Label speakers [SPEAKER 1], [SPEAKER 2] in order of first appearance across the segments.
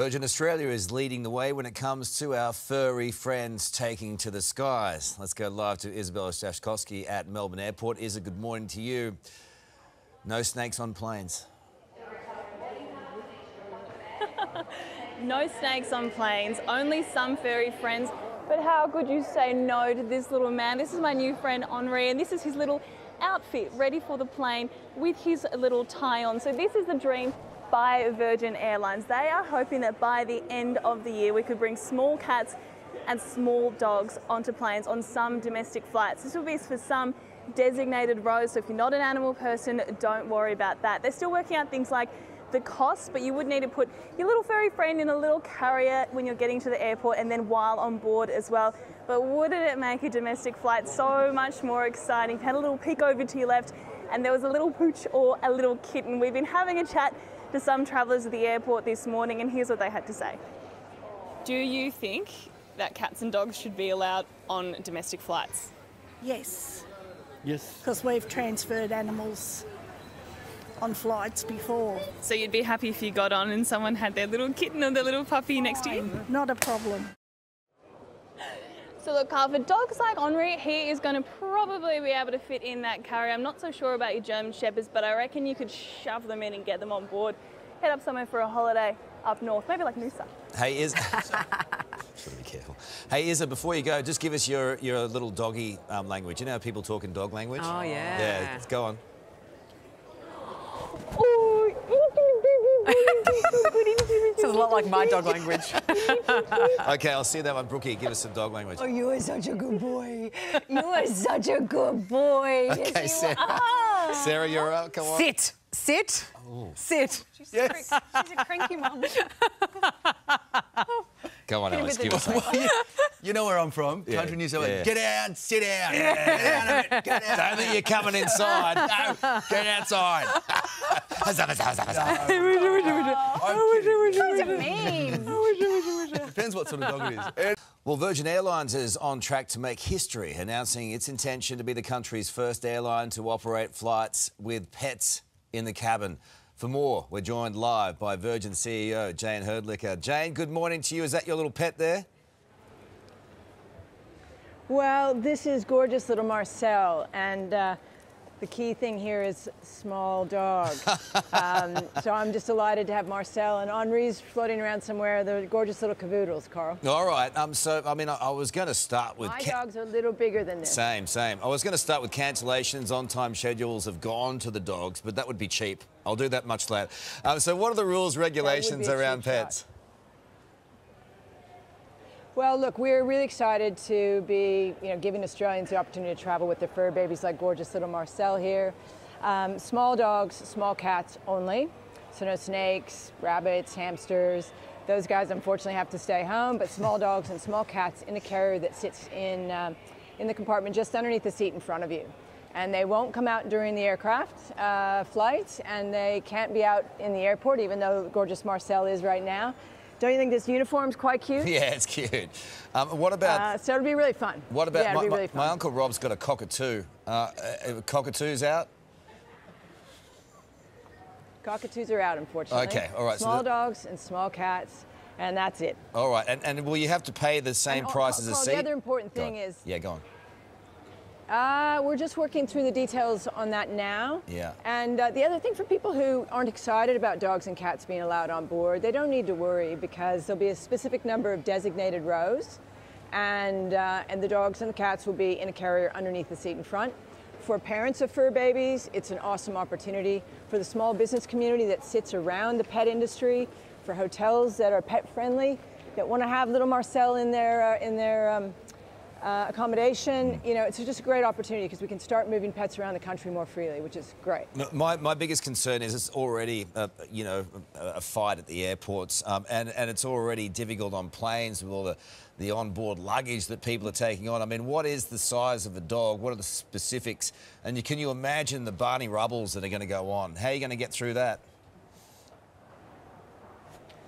[SPEAKER 1] Virgin Australia is leading the way when it comes to our furry friends taking to the skies. Let's go live to Izabella Staskowski at Melbourne Airport. Isa, good morning to you. No snakes on planes.
[SPEAKER 2] no snakes on planes, only some furry friends. But how could you say no to this little man? This is my new friend Henri, and this is his little outfit ready for the plane with his little tie on. So this is the dream by Virgin Airlines. They are hoping that by the end of the year we could bring small cats and small dogs onto planes on some domestic flights. This will be for some designated rows, so if you're not an animal person, don't worry about that. They're still working out things like the cost, but you would need to put your little furry friend in a little carrier when you're getting to the airport and then while on board as well. But wouldn't it make a domestic flight so much more exciting? Had a little peek over to your left and there was a little pooch or a little kitten. We've been having a chat to some travellers at the airport this morning and here's what they had to say. Do you think that cats and dogs should be allowed on domestic flights?
[SPEAKER 3] Yes.
[SPEAKER 4] Yes.
[SPEAKER 3] Because we've transferred animals on flights before.
[SPEAKER 2] So you'd be happy if you got on and someone had their little kitten or their little puppy next to you?
[SPEAKER 3] Not a problem.
[SPEAKER 2] So look, Karl, for dogs like Henri, he is going to probably be able to fit in that carrier. I'm not so sure about your German Shepherds, but I reckon you could shove them in and get them on board. Head up somewhere for a holiday up north, maybe like Noosa.
[SPEAKER 1] Hey, Is. Should be careful. Hey, Isa, before you go, just give us your, your little doggy um, language. You know how people talk in dog language?
[SPEAKER 5] Oh, yeah.
[SPEAKER 1] Yeah, go on.
[SPEAKER 5] Sounds a lot like my dog language.
[SPEAKER 1] okay, I'll see that one. Brookie, give us some dog language.
[SPEAKER 6] Oh, you are such a good boy. You are such a good boy.
[SPEAKER 1] Okay,
[SPEAKER 6] yes,
[SPEAKER 1] Sarah.
[SPEAKER 6] Are.
[SPEAKER 1] Sarah, you're up. Come on.
[SPEAKER 5] Sit. Sit.
[SPEAKER 1] Ooh.
[SPEAKER 5] Sit.
[SPEAKER 2] She's, yes. a, she's a cranky mum.
[SPEAKER 1] Go on, Alex. Give us one.
[SPEAKER 4] You know where I'm from,
[SPEAKER 1] Yeah,
[SPEAKER 4] country New South Wales.
[SPEAKER 1] yeah.
[SPEAKER 4] Get out, sit down. Get out of it. Get out.
[SPEAKER 1] Don't think you're coming inside.
[SPEAKER 4] No, get outside. Depends what sort of dog it is.
[SPEAKER 1] Well, Virgin Airlines is on track to make history, announcing its intention to be the country's first airline to operate flights with pets in the cabin. For more, we're joined live by Virgin CEO Jayne Hrdlicka. Jane, good morning to you. Is that your little pet there?
[SPEAKER 6] Well, this is gorgeous little Marcel, and uh, the key thing here is small dog. um, so I'm just delighted to have Marcel and Henri's floating around somewhere. They're gorgeous little cavoodles, Karl.
[SPEAKER 1] All right. Um, so, I mean, I, I was going to start with.
[SPEAKER 6] My dogs are a little bigger than this.
[SPEAKER 1] Same, same. I was going to start with cancellations. On time schedules have gone to the dogs, but that would be cheap. I'll do that much later. Um, so, what are the rules, regulations around
[SPEAKER 6] pets? shot. Well, look, we're really excited to be, you know, giving Australians the opportunity to travel with their fur babies like gorgeous little Marcel here. Um, small dogs, small cats only. So no snakes, rabbits, hamsters. Those guys unfortunately have to stay home, but small dogs and small cats in a carrier that sits in, um, in the compartment just underneath the seat in front of you. And they won't come out during the aircraft uh, flight, and they can't be out in the airport, even though gorgeous Marcel is right now. Don't you think this uniform's quite cute?
[SPEAKER 1] Yeah, it's cute. Um, what about
[SPEAKER 6] Uh, so it'll be really fun.
[SPEAKER 1] What about
[SPEAKER 6] yeah,
[SPEAKER 1] my,
[SPEAKER 6] really fun.
[SPEAKER 1] my uncle Rob's got a cockatoo. Uh, uh, cockatoos out?
[SPEAKER 6] Cockatoos are out, unfortunately.
[SPEAKER 1] Okay, all right, so
[SPEAKER 6] Small
[SPEAKER 1] the-
[SPEAKER 6] dogs and small cats, and that's it.
[SPEAKER 1] All right, and, and will you have to pay the same
[SPEAKER 6] And, oh,
[SPEAKER 1] price as a seat?
[SPEAKER 6] The other important thing is,
[SPEAKER 1] Yeah, go on.
[SPEAKER 6] Uh, we're just working through the details on that now.
[SPEAKER 1] Yeah.
[SPEAKER 6] And uh, the other thing for people who aren't excited about dogs and cats being allowed on board, they don't need to worry because there'll be a specific number of designated rows, and uh, and the dogs and the cats will be in a carrier underneath the seat in front. For parents of fur babies, it's an awesome opportunity. For the small business community that sits around the pet industry, for hotels that are pet friendly, that want to have little Marcel in their uh, in their um, uh, accommodation, you know, it's just a great opportunity because we can start moving pets around the country more freely, which is great.
[SPEAKER 1] My, my biggest concern is it's already, uh, you know, a, a fight at the airports, um, and, and it's already difficult on planes with all the, the onboard luggage that people are taking on. I mean, what is the size of a dog? What are the specifics? And you, can you imagine the Barney Rubbles that are going to go on? How are you going to get through that?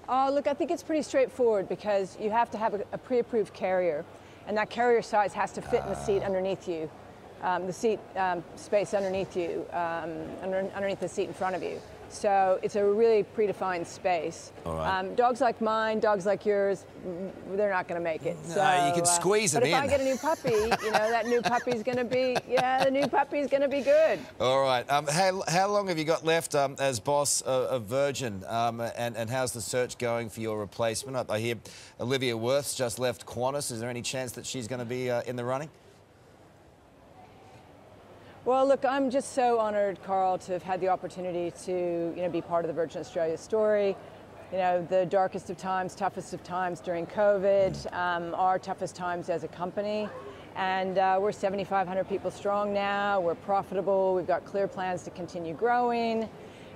[SPEAKER 6] Oh, look, I think it's pretty straightforward because you have to have a, a pre-approved carrier, and that carrier size has to fit in the seat underneath you, um, the seat um, space underneath you, um, under, underneath the seat in front of you. So it's a really predefined space.
[SPEAKER 1] All right.
[SPEAKER 6] Um, dogs like mine, dogs like yours, mm, they're not going to make it. So,
[SPEAKER 1] you can squeeze
[SPEAKER 6] but
[SPEAKER 1] them
[SPEAKER 6] if I get a new puppy, you know, that new puppy's going to be, yeah, the new puppy's going to be good.
[SPEAKER 1] All right. Um, how, how long have you got left um, as boss of, of Virgin? Um, and, and how's the search going for your replacement? I, I hear Olivia Wirth's just left Qantas. Is there any chance that she's going to be uh, in the running?
[SPEAKER 6] Well, look, I'm just so honored, Karl, to have had the opportunity to, you know, be part of the Virgin Australia story. You know, the darkest of times, toughest of times during COVID, um, our toughest times as a company. And uh, we're 7,500 people strong now. We're profitable. We've got clear plans to continue growing.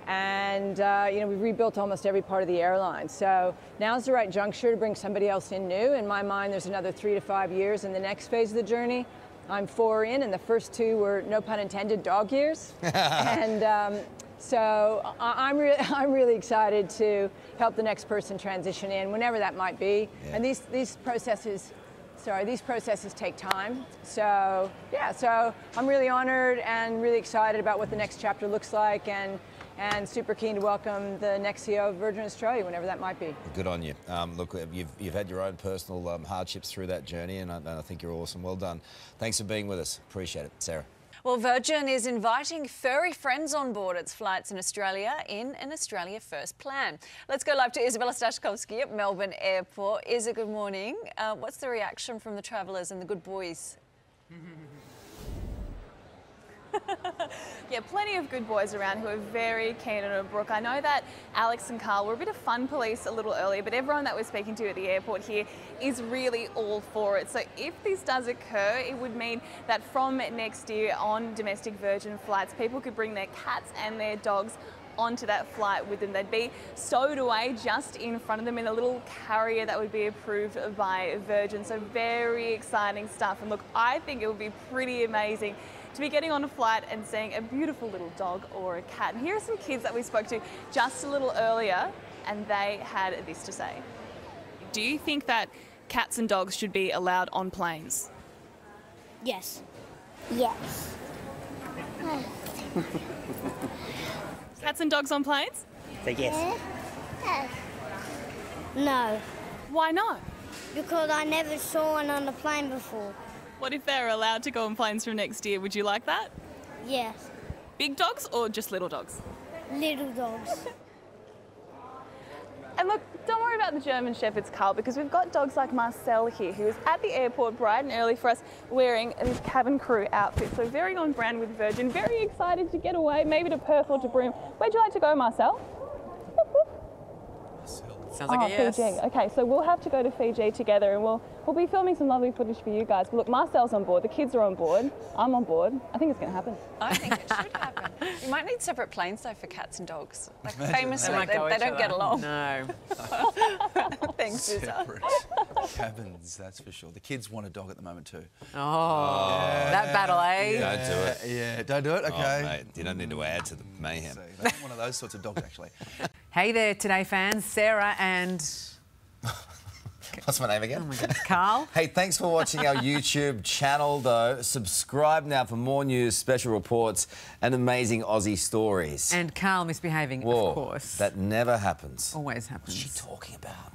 [SPEAKER 6] And, uh, you know, we've rebuilt almost every part of the airline. So now's the right juncture to bring somebody else in new. In my mind, there's another three to five years in the next phase of the journey. I'm four in, and the first two were, no pun intended, dog years. and um, so I- I'm, re- I'm really excited to help the next person transition in, whenever that might be. And these, these processes, sorry, these processes take time. So yeah, so I'm really honored and really excited about what the next chapter looks like, and and super keen to welcome the next CEO of Virgin Australia, whenever that might be.
[SPEAKER 1] Good on you. Um, look, you've, you've had your own personal um, hardships through that journey, and I, and I think you're awesome. Well done. Thanks for being with us. Appreciate it. Sarah.
[SPEAKER 5] Well, Virgin is inviting furry friends on board its flights in Australia in an Australia First plan. Let's go live to Izabella Staskowski at Melbourne Airport. Isa, good morning. Uh, what's the reaction from the travellers and the good boys?
[SPEAKER 2] Yeah, plenty of good boys around who are very keen on a brook. I know that Alex and Karl were a bit of fun police a little earlier, but everyone that we're speaking to at the airport here is really all for it. So if this does occur, it would mean that from next year on domestic Virgin flights, people could bring their cats and their dogs onto that flight with them. They'd be stowed away just in front of them in a little carrier that would be approved by Virgin. So very exciting stuff. And look, I think it would be pretty amazing to be getting on a flight and seeing a beautiful little dog or a cat. And here are some kids that we spoke to just a little earlier, and they had this to say. Do you think that cats and dogs should be allowed on planes?
[SPEAKER 7] Yes. Yes.
[SPEAKER 2] Cats and dogs on planes?
[SPEAKER 8] Say yes.
[SPEAKER 7] Yes. No,
[SPEAKER 2] Why not?
[SPEAKER 7] because I never saw one on the plane before.
[SPEAKER 2] What if they're allowed to go on planes from next year? Would you like that?
[SPEAKER 7] Yes.
[SPEAKER 2] Big dogs or just little dogs?
[SPEAKER 7] Little dogs.
[SPEAKER 2] And look, don't worry about the German Shepherds, Karl, because we've got dogs like Marcel here, who is at the airport bright and early for us wearing his cabin crew outfit. So very on brand with Virgin, very excited to get away, maybe to Perth or to Broome. Where'd you like to go, Marcel?
[SPEAKER 5] Sounds ah, like
[SPEAKER 2] oh,
[SPEAKER 5] a yes.
[SPEAKER 2] Fiji. Okay, so we'll have to go to Fiji together and we'll we'll be filming some lovely footage for you guys. But look, Marcel's on board, the kids are on board, I'm on board. I think it's going to happen.
[SPEAKER 5] I think it should happen. You might need separate planes though for cats and dogs. Like
[SPEAKER 4] Imagine
[SPEAKER 5] famously,
[SPEAKER 4] that.
[SPEAKER 5] they, they don't get along. No. Thanks, Isa.
[SPEAKER 4] Separate cabins, that's for sure. The kids want a dog at the moment too.
[SPEAKER 5] Oh, that battle, eh?
[SPEAKER 1] Don't do it.
[SPEAKER 4] Yeah, don't do it.
[SPEAKER 1] Oh,
[SPEAKER 4] Okay.
[SPEAKER 1] mate, you don't need to add to the mayhem.
[SPEAKER 4] See, they want one of those sorts of dogs actually.
[SPEAKER 5] Hey there, Today fans. Sarah and
[SPEAKER 1] What's my name again?
[SPEAKER 5] oh my goodness, Karl.
[SPEAKER 1] Hey, thanks for watching our YouTube channel, though. Subscribe now for more news, special reports, and amazing Aussie stories.
[SPEAKER 5] And Karl misbehaving,
[SPEAKER 1] Whoa,
[SPEAKER 5] of course.
[SPEAKER 1] that never happens.
[SPEAKER 5] always happens.
[SPEAKER 1] What's she talking about?